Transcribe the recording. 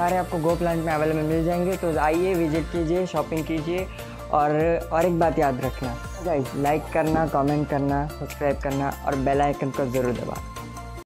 सारे आपको गो प्लांट में अवेलेबल मिल जाएँगे। तो आइए विज़िट कीजिए शॉपिंग कीजिए और और एक बात याद रखना। गाइस लाइक करना कमेंट करना सब्सक्राइब करना और बेल आइकन को ज़रूर दबाना।